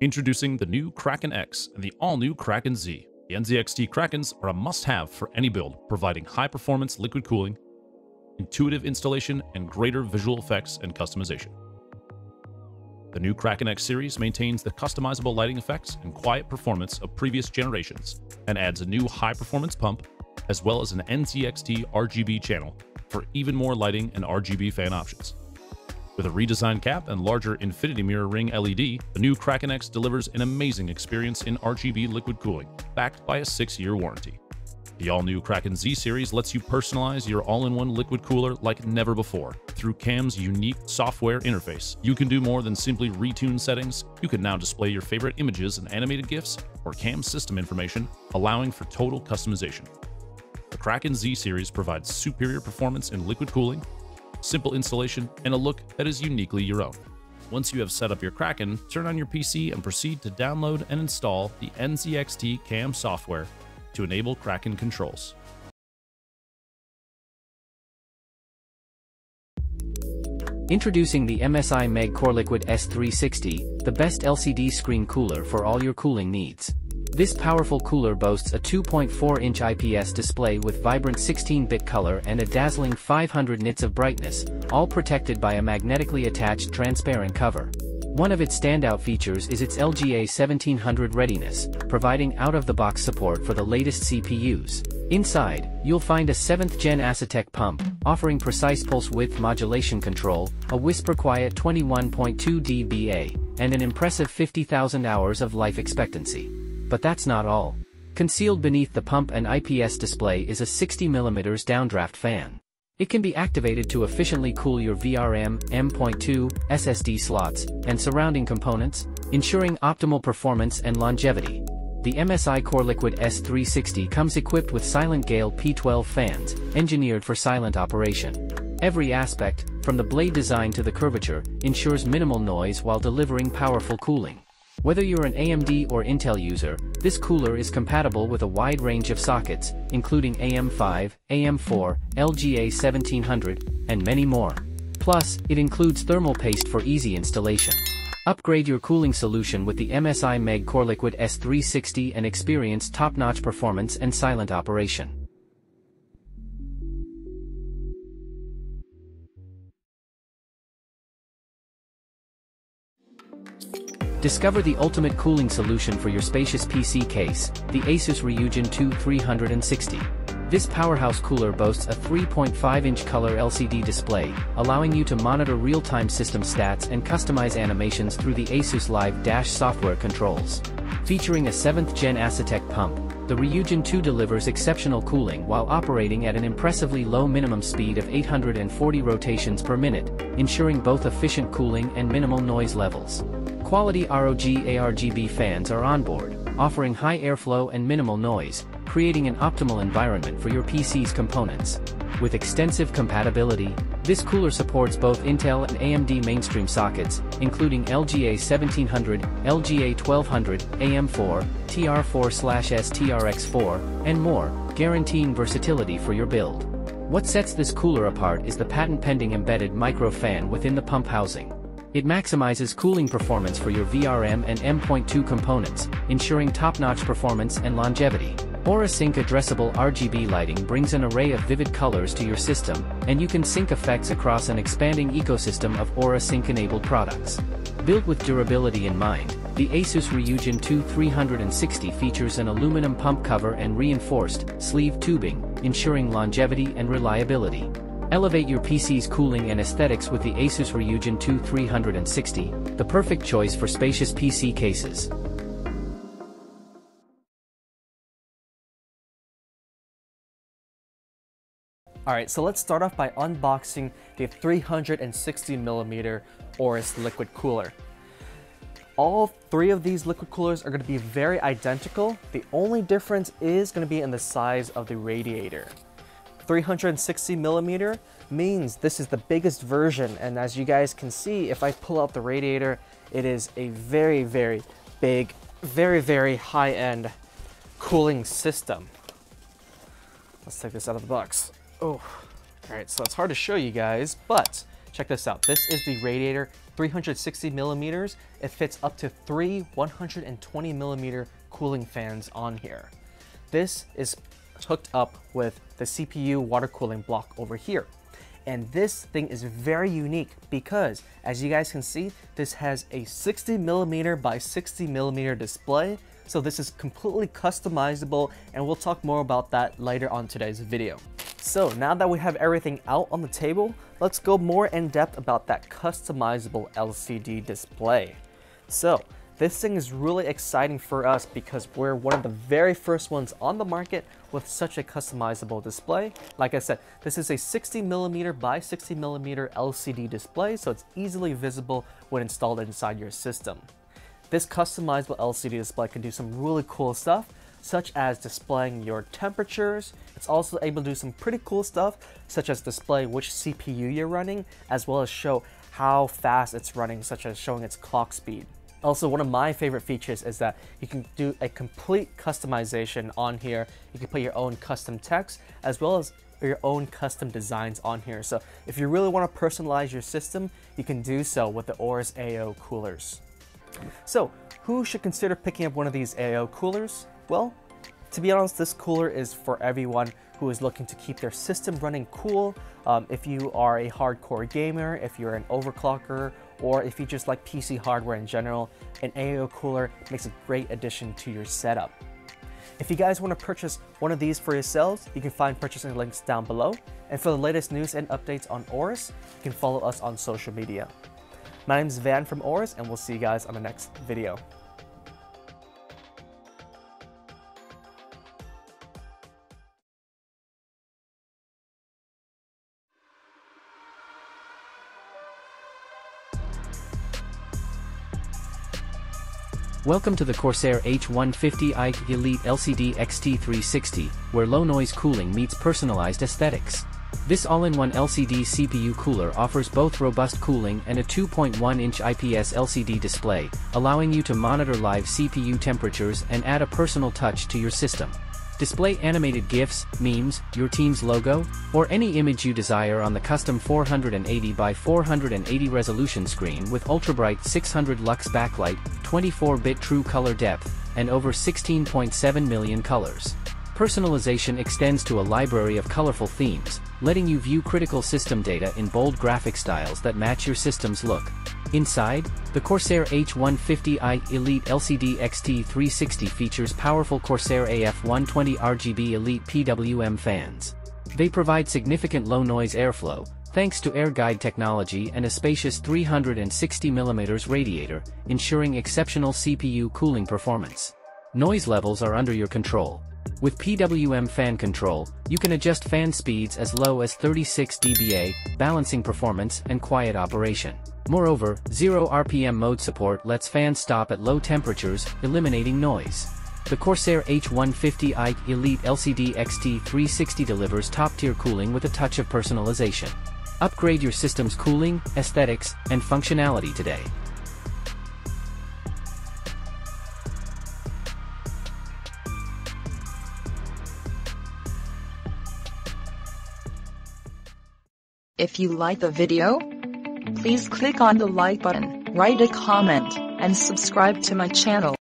Introducing the new Kraken X and the all-new Kraken Z. The NZXT Krakens are a must-have for any build, providing high-performance liquid cooling, intuitive installation, and greater visual effects and customization. The new Kraken X series maintains the customizable lighting effects and quiet performance of previous generations, and adds a new high-performance pump, as well as an NZXT RGB channel for even more lighting and RGB fan options. With a redesigned cap and larger infinity mirror ring LED, the new Kraken X delivers an amazing experience in RGB liquid cooling, backed by a 6-year warranty. The all-new Kraken Z series lets you personalize your all-in-one liquid cooler like never before. Through CAM's unique software interface, you can do more than simply retune settings. You can now display your favorite images and animated GIFs or CAM system information, allowing for total customization. The Kraken Z series provides superior performance in liquid cooling, simple installation, and a look that is uniquely your own. Once you have set up your Kraken, turn on your PC and proceed to download and install the NZXT CAM software to enable Kraken controls. Introducing the MSI MEG Coreliquid S360, the best LCD screen cooler for all your cooling needs. This powerful cooler boasts a 2.4-inch IPS display with vibrant 16-bit color and a dazzling 500 nits of brightness, all protected by a magnetically attached transparent cover. One of its standout features is its LGA 1700 readiness, providing out-of-the-box support for the latest CPUs. Inside, you'll find a 7th gen Asetek pump, offering precise pulse width modulation control, a whisper quiet 21.2 dBA, and an impressive 50,000 hours of life expectancy. But that's not all. Concealed beneath the pump and IPS display is a 60mm downdraft fan. It can be activated to efficiently cool your VRM, M.2, SSD slots, and surrounding components, ensuring optimal performance and longevity. The MSI Coreliquid S360 comes equipped with Silent Gale P12 fans, engineered for silent operation. Every aspect, from the blade design to the curvature, ensures minimal noise while delivering powerful cooling. Whether you're an AMD or Intel user, this cooler is compatible with a wide range of sockets, including AM5, AM4, LGA 1700, and many more. Plus, it includes thermal paste for easy installation. Upgrade your cooling solution with the MSI MEG Coreliquid S360 and experience top-notch performance and silent operation. Discover the ultimate cooling solution for your spacious PC case, the Asus Ryujin 2 360. This powerhouse cooler boasts a 3.5-inch color LCD display, allowing you to monitor real-time system stats and customize animations through the Asus Live Dash software controls. Featuring a 7th-gen Asetek pump, the Ryujin 2 delivers exceptional cooling while operating at an impressively low minimum speed of 840 rotations per minute, ensuring both efficient cooling and minimal noise levels. Quality ROG ARGB fans are onboard, offering high airflow and minimal noise, creating an optimal environment for your PC's components. With extensive compatibility, this cooler supports both Intel and AMD mainstream sockets, including LGA 1700, LGA 1200, AM4, TR4/STRX4, and more, guaranteeing versatility for your build. What sets this cooler apart is the patent-pending embedded micro fan within the pump housing. It maximizes cooling performance for your VRM and M.2 components, ensuring top-notch performance and longevity. AuraSync addressable RGB lighting brings an array of vivid colors to your system, and you can sync effects across an expanding ecosystem of AuraSync-enabled products. Built with durability in mind, the Asus Ryujin 2 360 features an aluminum pump cover and reinforced, sleeve tubing, ensuring longevity and reliability. Elevate your PC's cooling and aesthetics with the Asus Ryujin 2 360, the perfect choice for spacious PC cases. Alright, so let's start off by unboxing the 360mm Aorus liquid cooler. All three of these liquid coolers are going to be very identical. The only difference is going to be in the size of the radiator. 360 millimeter means this is the biggest version and as you guys can see if I pull out the radiator it is a very very big very very high-end cooling system let's take this out of the box oh all right so it's hard to show you guys but Check this out. This is the radiator, 360 millimeters. It fits up to three 120 millimeter cooling fans on here. This is hooked up with the CPU water cooling block over here. And this thing is very unique because as you guys can see, this has a 60 millimeter by 60 millimeter display. So this is completely customizable and we'll talk more about that later on today's video. So now that we have everything out on the table, let's go more in depth about that customizable LCD display. So this thing is really exciting for us because we're one of the very first ones on the market with such a customizable display. Like I said, this is a 60 millimeter by 60 millimeter LCD display, so it's easily visible when installed inside your system. This customizable LCD display can do some really cool stuff, such as displaying your temperatures. It's also able to do some pretty cool stuff, such as display which CPU you're running, as well as show how fast it's running, such as showing its clock speed. Also, one of my favorite features is that you can do a complete customization on here. You can put your own custom text as well as your own custom designs on here. So if you really want to personalize your system, you can do so with the Aorus AIO coolers. So who should consider picking up one of these AIO coolers? Well, to be honest, this cooler is for everyone who is looking to keep their system running cool. Um, if you are a hardcore gamer, if you're an overclocker, or if you just like PC hardware in general, an AIO cooler makes a great addition to your setup. If you guys want to purchase one of these for yourselves, you can find purchasing links down below. And for the latest news and updates on Aorus, you can follow us on social media. My name is Van from Aorus, and we'll see you guys on the next video. Welcome to the Corsair H150i Elite LCD XT360, where low noise cooling meets personalized aesthetics. This all-in-one LCD CPU cooler offers both robust cooling and a 2.1-inch IPS LCD display, allowing you to monitor live CPU temperatures and add a personal touch to your system. Display animated GIFs, memes, your team's logo, or any image you desire on the custom 480 by 480 resolution screen with ultra-bright 600 lux backlight, 24-bit true color depth, and over 16.7 million colors. Personalization extends to a library of colorful themes, letting you view critical system data in bold graphic styles that match your system's look. Inside, the Corsair H150i Elite LCD XT360 features powerful Corsair AF120 RGB Elite PWM fans. They provide significant low-noise airflow, thanks to AirGuide technology and a spacious 360mm radiator, ensuring exceptional CPU cooling performance. Noise levels are under your control. With PWM fan control, you can adjust fan speeds as low as 36 dBA, balancing performance and quiet operation. Moreover, 0 RPM mode support lets fans stop at low temperatures, eliminating noise. The Corsair H150i Elite LCD XT360 delivers top-tier cooling with a touch of personalization. Upgrade your system's cooling, aesthetics, and functionality today. If you like the video, please click on the like button, write a comment, and subscribe to my channel.